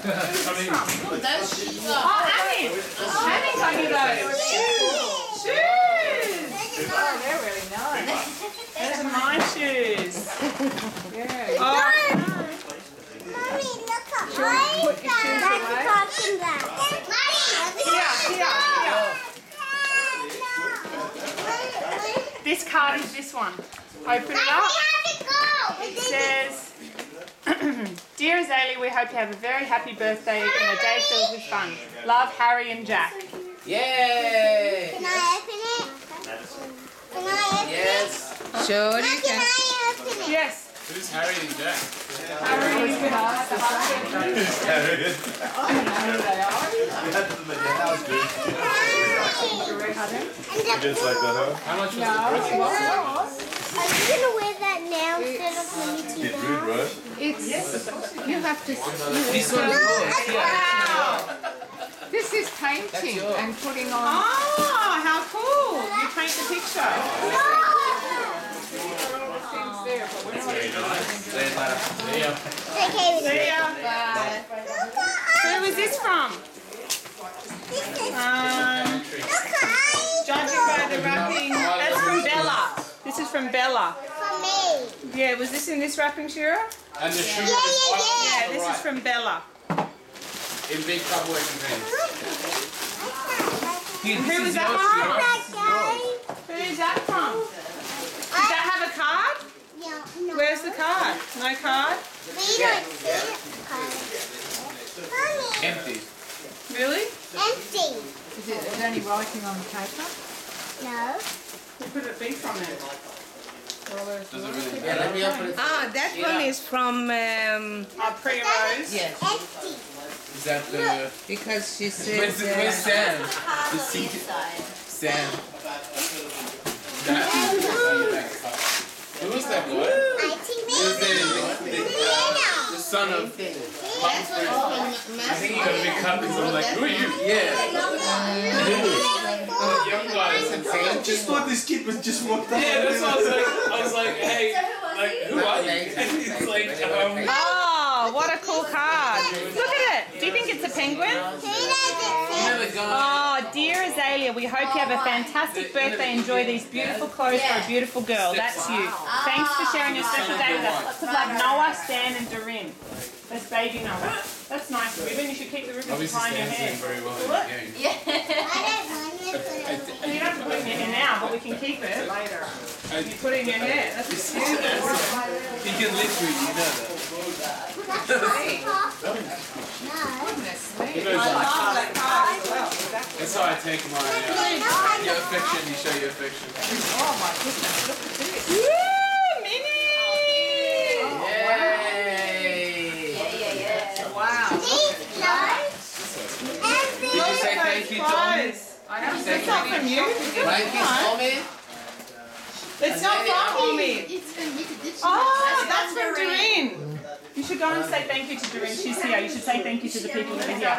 Oh, those shoes. Oh, Annie! Annie got you those. Shoes! Oh, they're really nice. Those are my shoes. Yeah. Oh, Mommy, look at put your shoes away? here, here, here. This card is this one. Open it up. It says, Dear Azalea, we hope you have a very happy birthday and a day filled with fun. Love, Harry and Jack. Yay! Can I open it? Can I open Yes. Sure it? you Can can. I open it? Yes. Who's Harry and Jack? Harry Potter. Harry. There they are. is with us. Just like that, huh? How much was the Are you gonna wear that now instead of Minnie Get T rude, bro. It's you have to. This one is. Wow. This is painting and putting on. Oh, how cool. You paint the picture. things there, but we're not Very nice. Say it later. See ya. Okay, See ya. Bye. Look at was this from? This is Um, look at judging by the wrapping, that's from Bella. From Bella. for me. Yeah, was this in this wrapping, Shira? And the sugar Yeah, is yeah, up Yeah, to the this is from Bella. In big Cowboy containers. Here, Who was that yours, one? Shira. That guy. Who is that from? Does that have a card? Yeah, no. Where's the card? No card? We don't see it. Mommy, Empty. Really? empty. Is it is only writing on the paper? No. Who could it be from then? Does it really Yeah, let me open it. Ah, that one is from um, Oh, pre-rose. yes, Is that the... because she Where's, said where's uh, Sam? The secret... Sam. That... Who was that boy? I think It was the, the, the, uh, son of... That's what it's from I think you got a big cup because I'm like, who are you? Yeah. Young guys. Sam. just thought this kid was just walked up. Yeah, that's what I was like. I was like, hey, like, who are you? And he's like, um, Oh, what a cool card. Look at it. Do you think it's a penguin? Who does it You know the. Oh, dear Azalea, we hope you have a fantastic birthday. Enjoy these beautiful clothes for a beautiful girl. That's you. Thanks for sharing your special day with us. Lots of love, Noah, Stan, and Doreen. That's baby Noah. That's nice ribbon. You should keep the ribbon behind your Stan's hair. doing very well in now, but we can keep it later. You put it in your hair. That's beautiful. He can literally, you know that. That's not No. He goes like, That's how I take my, uh, Your affection, you show your affection. Oh my goodness, look at this. Woo, Minnie! Yay! Wow. These clothes. And Did you these. say thank you, Tommy? Clothes. I don't Say It's not from you. you. Blankets, Tommy? It's not from me. It's from you. Did she Oh, that's from Doreen. You should go and say thank you to Doreen. She's here. You should say thank you to the people that are here.